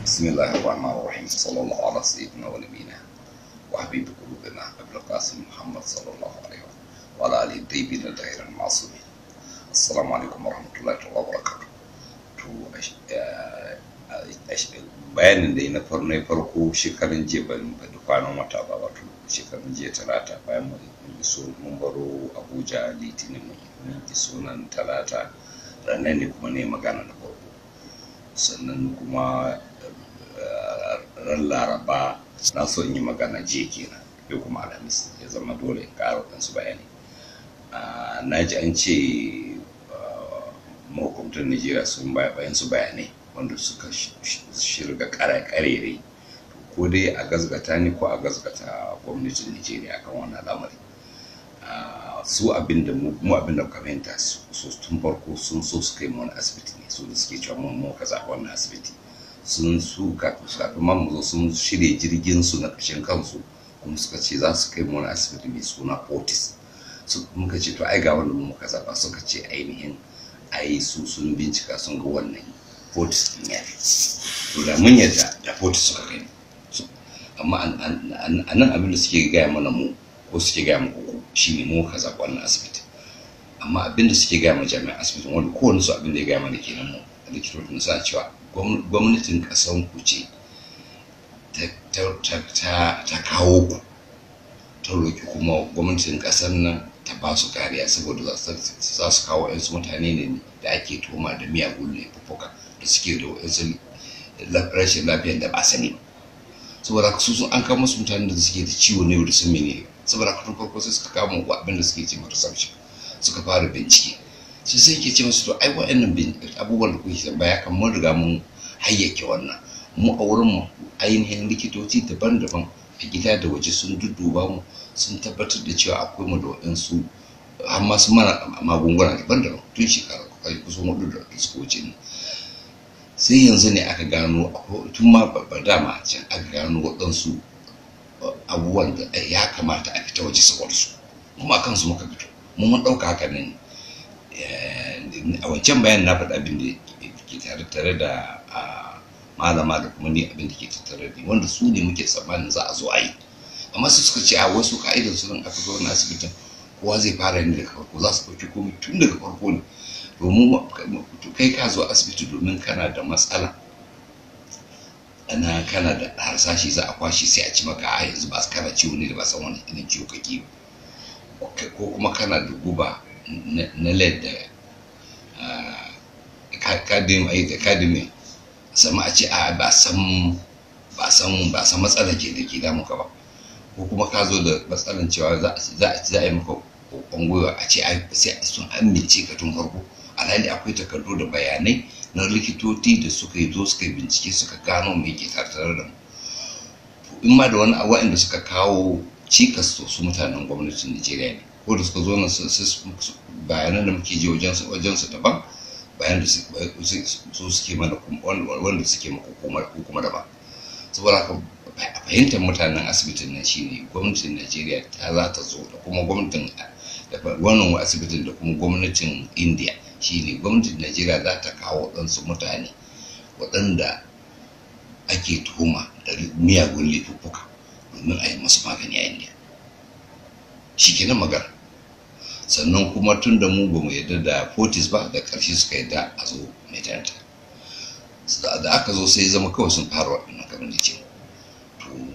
بسم الله الرحمن الرحيم. صلى الله على سيدنا ونبينا وحبيب قلوبنا ابن القاسم محمد صلى الله عليه وسلم وعلى آله الطيبين الطاهرين المعصومين. السلام عليكم ورحمة الله وبركاته. تو اش آه، بيان دي نفر ني شكر نجي بن دوكان متا شكر نجي تراتا بايم سول ممبرو أبو جالي تين مي نجي تراتا رانني كوما ني سنن كوما laraba na so in yi magana jiya kenan yau kuma alhamis ya zama dole in ƙara waɗansu bayani. Na ji an ce mahukuntar Najeriya sun bayan su bayanai wanda suka shirga karere ko dai a gazgata ne ko a gazgata gwamnatin Najeriya kan wannan lamari su abin da mu abin da muka su tun farko sun so su kai mu wani asibiti ne su da suke cewa mun mu kaza wannan asibiti. Sun su kafin mu zo sun shirya jirgin su na kashin kansu kuma suka ce za su kai mu wani asibiti mai suna Otis muka ce to ai ga wanda mu kaza ba suka ce ainihin ai su sun bincika sun ga wannan fortis din ya fi. To da mun yadda da fortis suka gani amma a nan abin da suke gaya mana mu ko suke gaya mu uku shine mu ka zaɓi wannan asibiti. Amma abin da suke gaya ma jami'an asibitin wanda kowane su abin da ya gaya mana kenan mu likitocin suna cewa gwamnatin ƙasan ku ce ta kawo ku ta roki kuma gwamnatin ƙasar nan ta ba su kariya saboda za su kawo yansu mutane ne da ake toma da miyagun laifuka da suke da wayansu rashin lafiyar da ba sani saboda su sun an kama su mutane da suke da ciwo ne da sun mene saboda tun farko sai suka kama abin da suke ce mata suka fara bincike. Su sai ke ce masu to ai wa'annan abubuwan da kuke tambaya kan mun riga mun hayyake wannan. Mu a wurin mu ainihin likitoci daban-daban a gida da waje sun dudduba mu sun tabbatar da cewa akwai mu da waɗansu har ma sun mana magunguna daban-daban tun shekara kusan huɗu da suka wuce ne sai yanzu ne aka gano tun ma ba dama can aka gano waɗansu abubuwan da ya kamata a fita waje saboda su. Kuma akan su muka fito. Mu mun ɗauka haka ne. A wancan bayan na faɗa abin da ke tare tare da malama da kuma ni abin da ke tattare da wanda su ne muke tsammanin za a zo a yi. Amma su suka ce a wasu ka'idar su aka zo na asibitin kowa zai fara ne daga farko za su ɗauki komai tun daga farko ne. Domin kai ka zo asibiti domin kana da matsala ana kana da harsashi za a kwashe sai a ci maka a yanzu ba kana ciwo ne da ba san wani irin ciwo kake ko kuma kana da guba na led da academy sama a ce a ba san ba san ba san matsalar ke da ke damu ka ba. Ko kuma ka zo da matsalan cewa za a yi maka kokon gwiwa a ce sai sun amince ka tun farko. Alhali akwai takardu da bayanai na likitoci da suka yi zo suka yi bincike suka gano mai ke tattare da mu. In ma da wani waɗanda suka kawo cikas to su mutanen gwamnatin Najeriya ne. Ko da suka zo nan bayanan da muke ji wajen su daban bayan da su suke mana wanda suke hukumar daban saboda haka fahimtar mutanen asibitin nan shine gwamnatin najeriya ta za ta zo da kuma gwamnatin wannan asibitin da kuma gwamnatin india shine gwamnatin najeriya za ta kawo ɗansu mutane waɗanda ake tuhuma da miyagun laifuffuka domin a yi masu magani a india. Shi kenan magana. Sannan kuma tun da mu ba mu yarda da fortis ba da ƙarshe suka yarda a zo mai da aka zo sai zama kawai sun fara waɗannan kamar da ce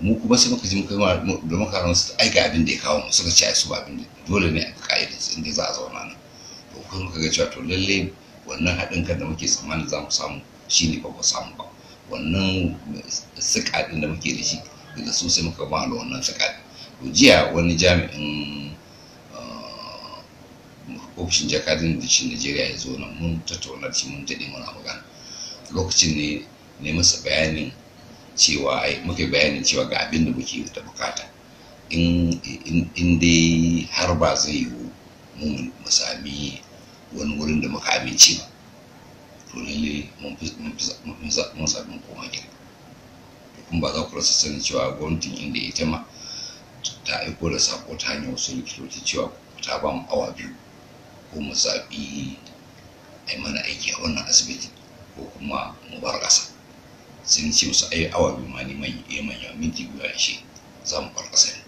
mu kuma sai muka ji muka da muka ran su aika abin da ya kawo mu suka ce ai su ba abin da dole ne a bi ka'idar inda za a zauna nan. To kuma muka ga cewa to lalle wannan haɗin kan da muke tsammanin za mu samu shine ba mu samu ba. Wannan sika da muke da shi daga su sai muka ba wannan sika to jiya wani jami'in ofishin jakadin da shi Najeriya ya zo nan. Mun tattauna shi mun daɗe muna magana. Lokacin ne ne masa bayanin cewa muka bayanin cewa ga abin da muke da buƙata. In dai har ba zai yiwu mu sami wani wurin da muka amince ba to lalle mun sami koma gida. Kuma ba za ku rasa sanin cewa gwamnatin inda ita ma ta aiko da sako ta hanyar wasu likitoci cewa ta ba mu awa biyu. Ko mu zaɓi a mana aiki a wannan asibiti ko kuma mu bar ƙasa. Ni ce musu ai awa biyu ma neman ya manya minti biyu a shi za mu bar ƙasa ne.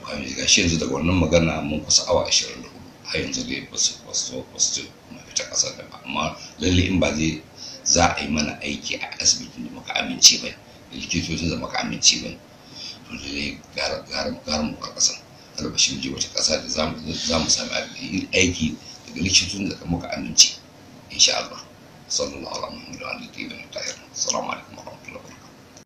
To kan ga shi yanzu daga wannan magana mun kusa awa ashirin da huɗu har yanzu dai ba su ba su ba su fita ƙasar da ba. Amma lalle in ba zai za a yi mana aiki a asibitin da muka amince ba likitocin da muka amince ba to lalle gara mu bar ƙasar albashi mu je wata ƙasa da za mu sami aiki daga likitocin da muka amince insha Allah. Sallallahu alaihi wa sallam